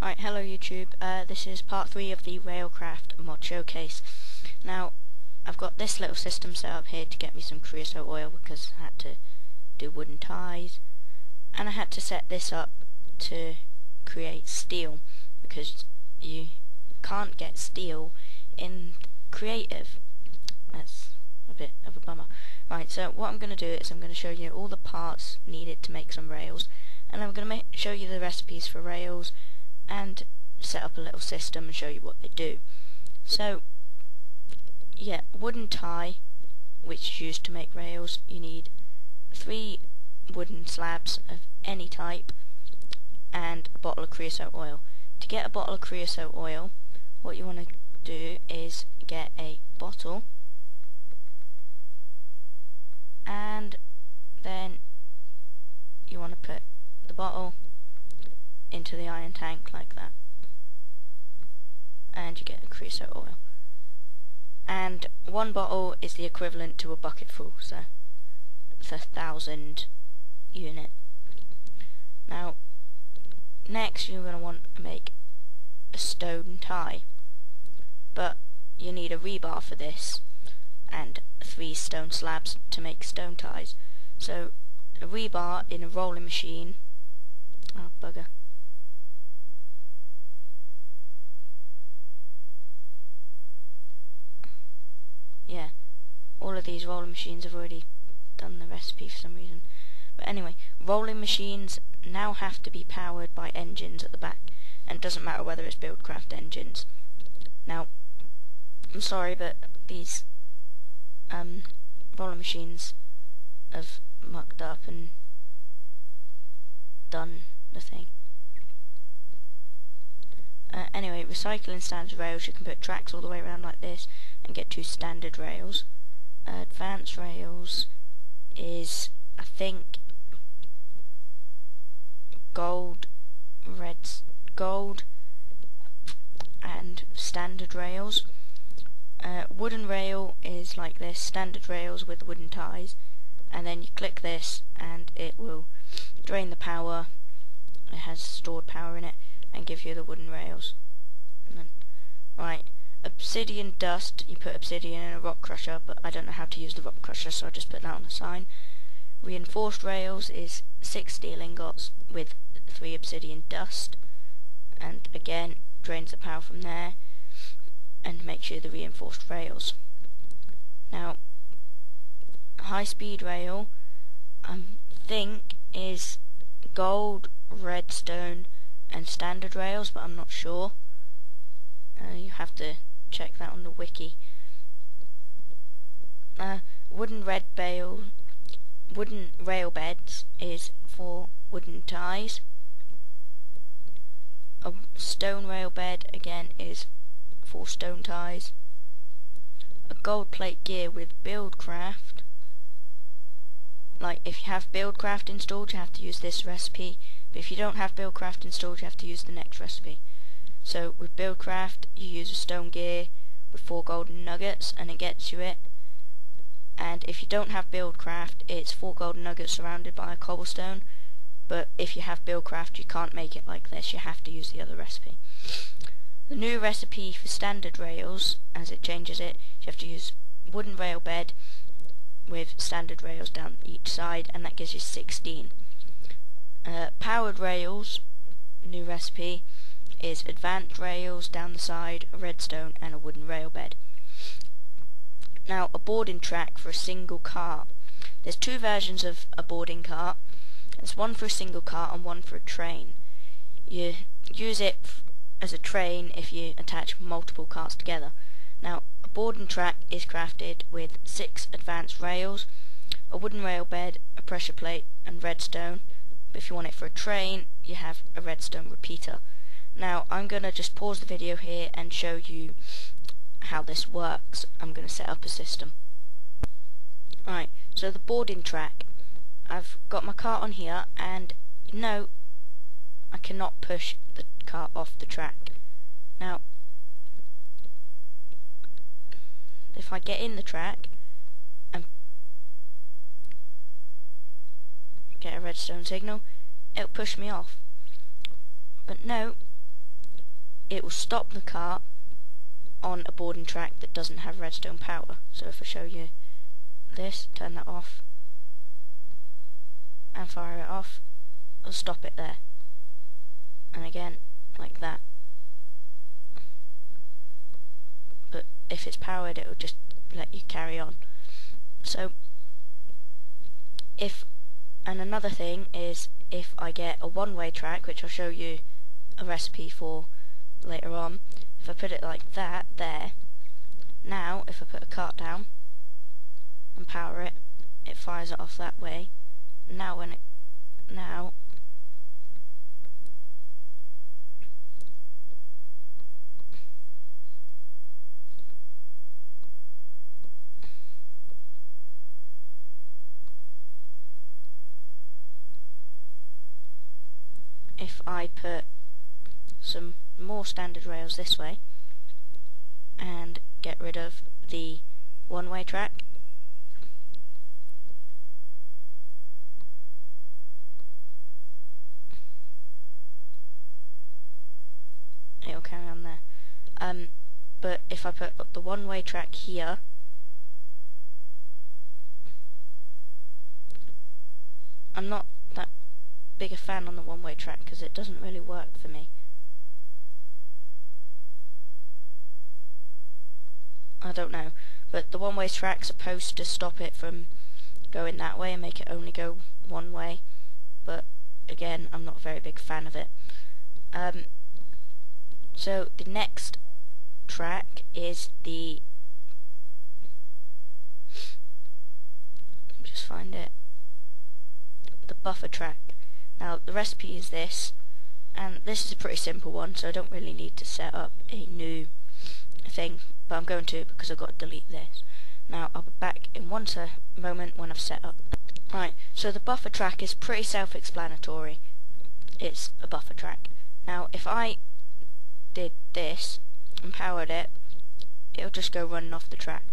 Right, hello YouTube. Uh, this is part 3 of the Railcraft mod showcase. Now, I've got this little system set up here to get me some creosote oil because I had to do wooden ties. And I had to set this up to create steel because you can't get steel in creative. That's a bit of a bummer. Right, so what I'm going to do is I'm going to show you all the parts needed to make some rails and I'm going to show you the recipes for rails and set up a little system and show you what they do. So, yeah, wooden tie, which is used to make rails, you need three wooden slabs of any type and a bottle of creosote oil. To get a bottle of creosote oil, what you want to do is get a bottle and then you want to put the bottle into the iron tank like that. And you get a creosote oil. And one bottle is the equivalent to a bucket full, so it's a thousand unit. Now, next you're going to want to make a stone tie. But you need a rebar for this, and three stone slabs to make stone ties. So, a rebar in a rolling machine, oh bugger, yeah, all of these rolling machines have already done the recipe for some reason. But anyway, rolling machines now have to be powered by engines at the back, and it doesn't matter whether it's Buildcraft engines. Now, I'm sorry, but these um, rolling machines have mucked up and done the thing. Uh, anyway, recycling standard rails, you can put tracks all the way around like this and get two standard rails. Uh, advanced rails is, I think, gold, red, gold, and standard rails. Uh, wooden rail is like this, standard rails with wooden ties, and then you click this and it will drain the power, it has stored power in it, and give you the wooden rails. Then, right, obsidian dust, you put obsidian in a rock crusher, but I don't know how to use the rock crusher, so I just put that on the sign. Reinforced rails is six steel ingots with three obsidian dust, and again, drains the power from there, and makes you the reinforced rails. Now, high speed rail, I think, is gold, redstone, and standard rails, but I'm not sure. Uh, you have to check that on the wiki. Uh, wooden red bale, wooden rail beds is for wooden ties. A stone rail bed again is for stone ties. A gold plate gear with Buildcraft. Like if you have Buildcraft installed, you have to use this recipe. But if you don't have Buildcraft installed, you have to use the next recipe. So with Buildcraft, you use a stone gear with four golden nuggets, and it gets you it. And if you don't have Buildcraft, it's four golden nuggets surrounded by a cobblestone. But if you have Buildcraft, you can't make it like this. You have to use the other recipe. The new recipe for standard rails, as it changes it, you have to use wooden rail bed with standard rails down each side, and that gives you 16. Uh, powered rails, new recipe, is advanced rails down the side, a redstone, and a wooden rail bed. Now, a boarding track for a single cart. There's two versions of a boarding cart. There's one for a single cart and one for a train. You use it as a train if you attach multiple carts together. Now, a boarding track is crafted with six advanced rails, a wooden rail bed, a pressure plate, and redstone. But if you want it for a train, you have a redstone repeater. Now, I'm going to just pause the video here and show you how this works. I'm going to set up a system. Right, so the boarding track. I've got my cart on here, and no, I cannot push the cart off the track. Now, if I get in the track and get a redstone signal, it'll push me off. But no, it will stop the cart on a boarding track that doesn't have redstone power. So if I show you this, turn that off, and fire it off, it'll stop it there. And again, like that. But if it's powered, it'll just let you carry on. So, if, and another thing is, if I get a one-way track, which I'll show you a recipe for later on, if I put it like that, there, now if I put a cart down and power it, it fires it off that way. Now when it, now if I put some more standard rails this way and get rid of the one-way track. It'll carry on there. Um, but if I put the one-way track here I'm not that big a fan on the one-way track because it doesn't really work for me I don't know. But the one-way track's supposed to stop it from going that way and make it only go one way. But again, I'm not a very big fan of it. Um, so the next track is the just find it the buffer track now the recipe is this and this is a pretty simple one so I don't really need to set up a new thing but I'm going to because I've got to delete this. Now I'll be back in one moment when I've set up. Right, so the buffer track is pretty self-explanatory. It's a buffer track. Now if I did this and powered it, it'll just go running off the track.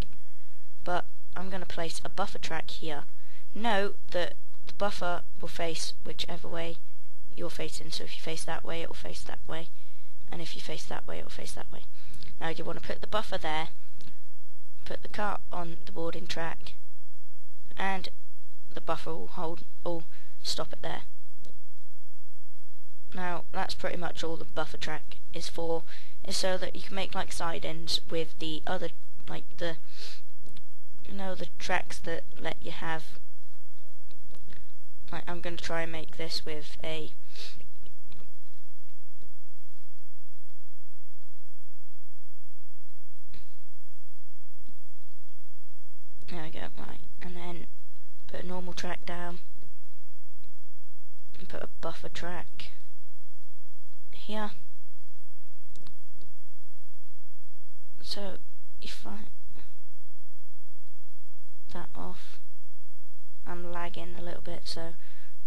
But I'm going to place a buffer track here. Note that the buffer will face whichever way you're facing. So if you face that way, it will face that way. And if you face that way, it will face that way. Now you want to put the buffer there, put the cart on the boarding track, and the buffer will hold or stop it there. Now that's pretty much all the buffer track is for, is so that you can make like side ends with the other, like the, you know, the tracks that let you have. Like I'm going to try and make this with a There we go, right. And then put a normal track down. And put a buffer track here. So if I that off, I'm lagging a little bit, so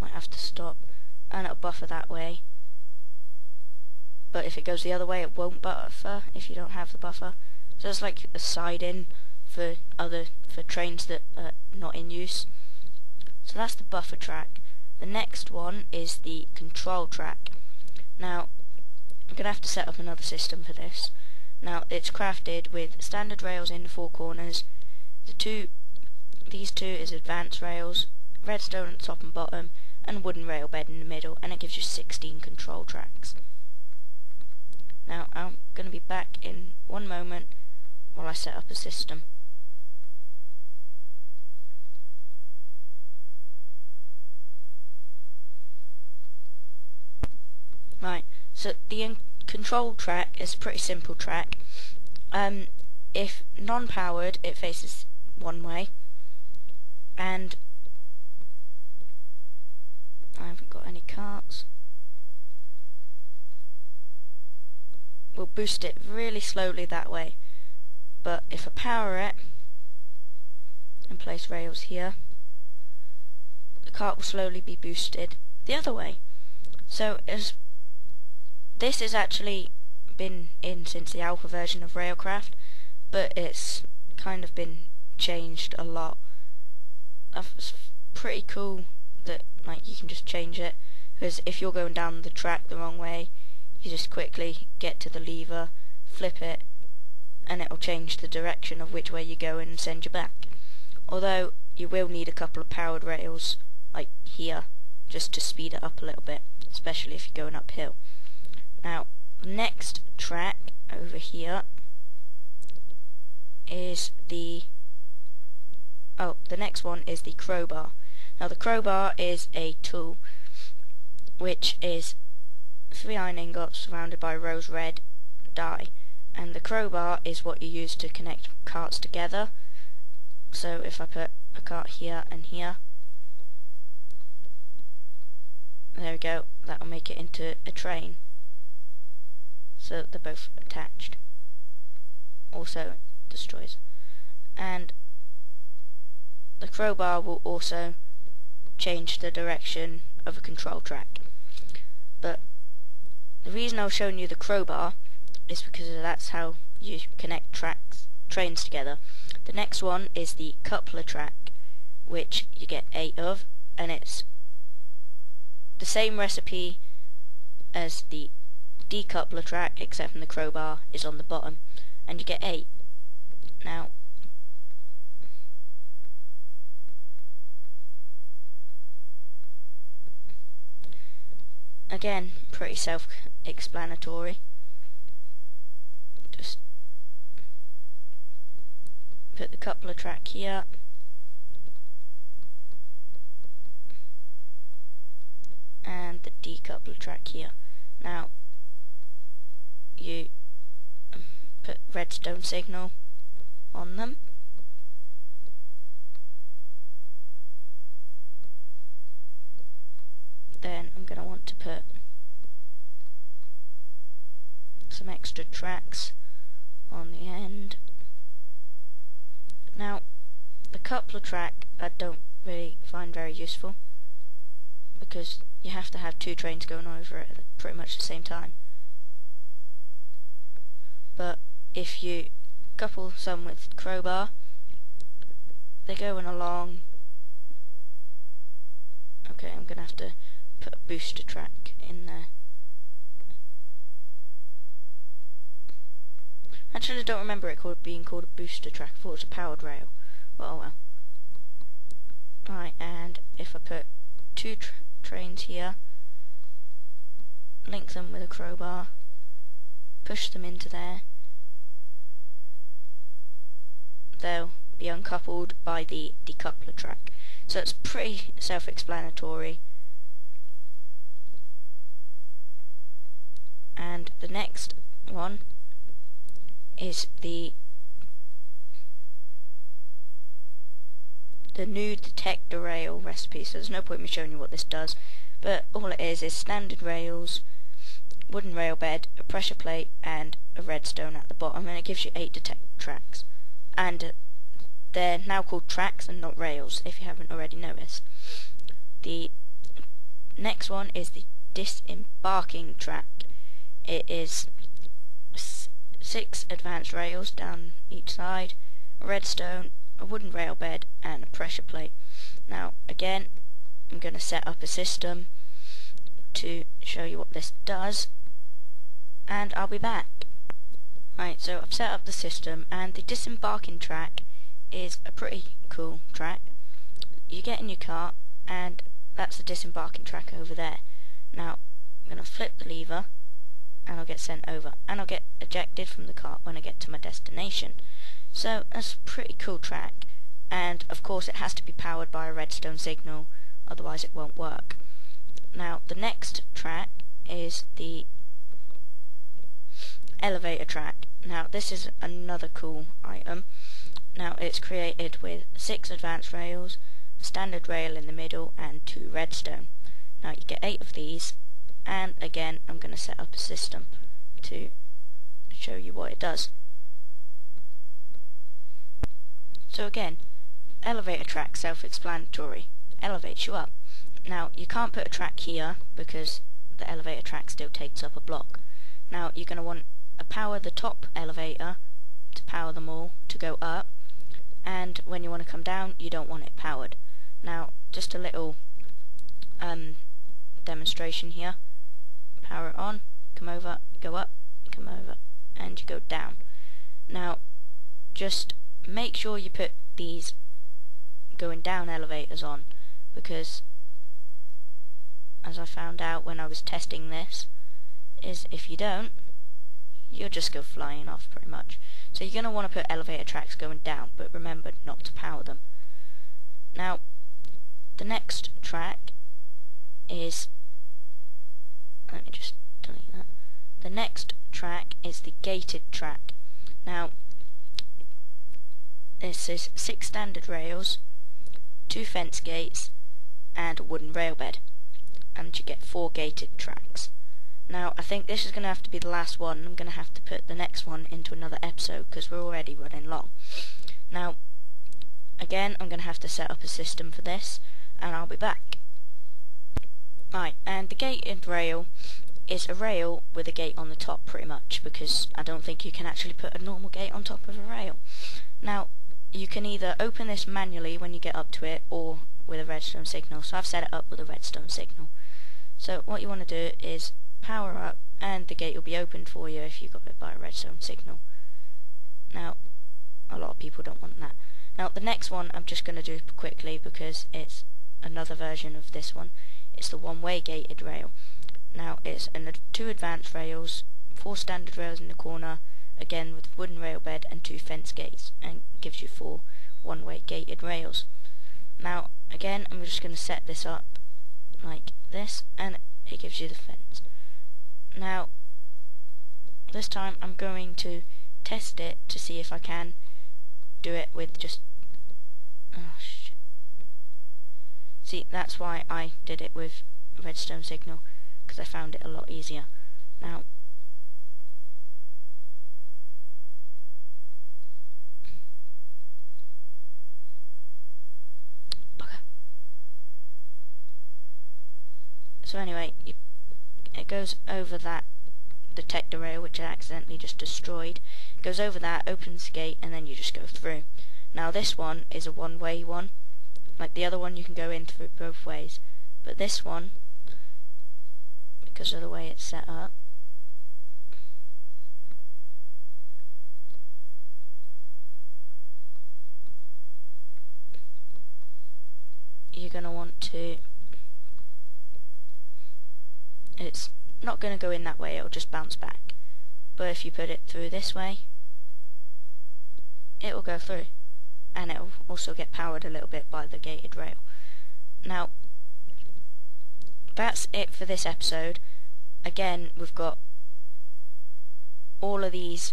might have to stop. And it'll buffer that way. But if it goes the other way, it won't buffer if you don't have the buffer. So it's like a siding for other for trains that are not in use. So that's the buffer track. The next one is the control track. Now, I'm going to have to set up another system for this. Now, it's crafted with standard rails in the four corners. The two, these two is advanced rails, redstone at top and bottom, and wooden rail bed in the middle, and it gives you 16 control tracks. Now, I'm going to be back in one moment while I set up a system. Right, so the control track is a pretty simple track. Um, if non-powered, it faces one way, and I haven't got any carts. We'll boost it really slowly that way, but if I power it and place rails here, the cart will slowly be boosted the other way. So as this has actually been in since the alpha version of Railcraft, but it's kind of been changed a lot. It's pretty cool that like you can just change it because if you're going down the track the wrong way, you you just quickly get to the lever, flip it, and it'll change the direction of which way you go and send you back. Although you will need a couple of powered rails, like here, just to speed it up a little bit, especially if you're going uphill. Now, next track over here is the oh the next one is the crowbar. Now the crowbar is a tool which is three iron ingots surrounded by rose red dye and the crowbar is what you use to connect carts together. So if I put a cart here and here there we go that will make it into a train. So they're both attached. Also destroys. And the crowbar will also change the direction of a control track. But the reason I was showing you the crowbar is because that's how you connect tracks trains together. The next one is the coupler track which you get eight of and it's the same recipe as the decoupler track except from the crowbar is on the bottom and you get eight. Now again pretty self-explanatory. Just put the coupler track here. And the decoupler track here. Now you put redstone signal on them. Then I'm going to want to put some extra tracks on the end. Now, the coupler track I don't really find very useful because you have to have two trains going over it at pretty much the same time. But if you couple some with crowbar. They're going along. Okay, I'm gonna have to put a booster track in there. Actually, I don't remember it called being called a booster track. I thought it was a powered rail. But oh well. Right, and if I put two tra trains here, link them with a crowbar, push them into there, they'll be uncoupled by the decoupler track. So it's pretty self-explanatory. And the next one is the the new detector rail recipe. So there's no point in me showing you what this does, but all it is is standard rails, wooden rail bed, a pressure plate, and a redstone at the bottom, and it gives you eight detect tracks and uh, they're now called tracks and not rails, if you haven't already noticed. The next one is the disembarking track. It is six advanced rails down each side, a redstone, a wooden rail bed, and a pressure plate. Now, again, I'm going to set up a system to show you what this does, and I'll be back. Right, so I've set up the system, and the disembarking track is a pretty cool track. You get in your car, and that's the disembarking track over there. Now, I'm going to flip the lever, and I'll get sent over, and I'll get ejected from the cart when I get to my destination. So, that's a pretty cool track, and of course it has to be powered by a redstone signal, otherwise it won't work. Now, the next track is the elevator track. Now this is another cool item. Now it's created with six advanced rails, a standard rail in the middle and two redstone. Now you get eight of these and again I'm going to set up a system to show you what it does. So again, elevator track self-explanatory, elevates you up. Now you can't put a track here because the elevator track still takes up a block. Now you're going to want to power the top elevator to power them all to go up and when you want to come down you don't want it powered. Now just a little um, demonstration here. Power it on, come over, go up, come over, and you go down. Now, just make sure you put these going down elevators on, because as I found out when I was testing this, is if you don't, you'll just go flying off pretty much. So you're going to want to put elevator tracks going down, but remember not to power them. Now, the next track is, let me just delete that. The next track is the gated track. Now, this is six standard rails, two fence gates, and a wooden rail bed. And you get four gated tracks. Now, I think this is going to have to be the last one. I'm going to have to put the next one into another episode because we're already running long. Now, again, I'm going to have to set up a system for this, and I'll be back. Right, and the gated rail is a rail with a gate on the top, pretty much, because I don't think you can actually put a normal gate on top of a rail. Now, you can either open this manually when you get up to it, or with a redstone signal. So I've set it up with a redstone signal. So what you want to do is power up and the gate will be opened for you if you got it by a redstone signal. Now, a lot of people don't want that. Now, the next one I'm just going to do quickly because it's another version of this one. It's the one-way gated rail. Now, it's an, two advanced rails, four standard rails in the corner, again with wooden rail bed and two fence gates, and gives you four one-way gated rails. Now, again, I'm just going to set this up like this, and it gives you the fence. Now, this time I'm going to test it to see if I can do it with just... Oh. See, that's why I did it with redstone signal, because I found it a lot easier. Now, So anyway, it goes over that detector rail, which I accidentally just destroyed. It goes over that, opens the gate, and then you just go through. Now this one is a one-way one. Like the other one, you can go in through both ways. But this one, because of the way it's set up, you're going to want to it's not going to go in that way, it'll just bounce back. But if you put it through this way, it will go through. And it will also get powered a little bit by the gated rail. Now, that's it for this episode. Again, we've got all of these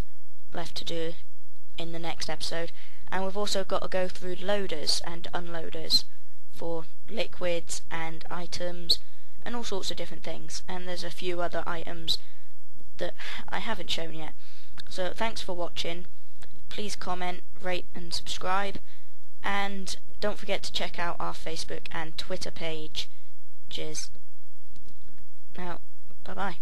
left to do in the next episode. And we've also got to go through loaders and unloaders for liquids and items and all sorts of different things. And there's a few other items that I haven't shown yet. So thanks for watching. Please comment, rate and subscribe. And don't forget to check out our Facebook and Twitter page. Cheers. Now, bye bye.